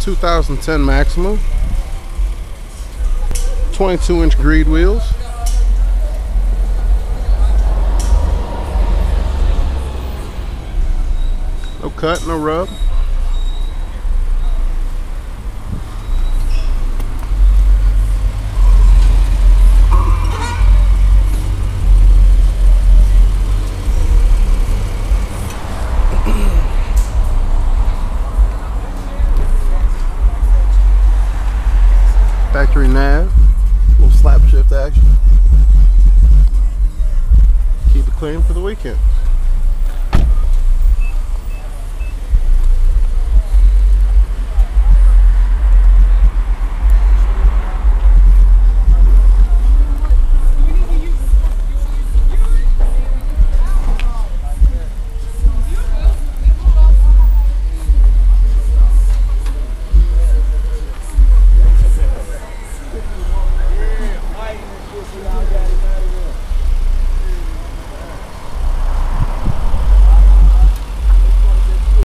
2010 Maxima. 22 inch greed wheels. No cut, no rub. Factory nav, little slap shift action. Keep it clean for the weekend.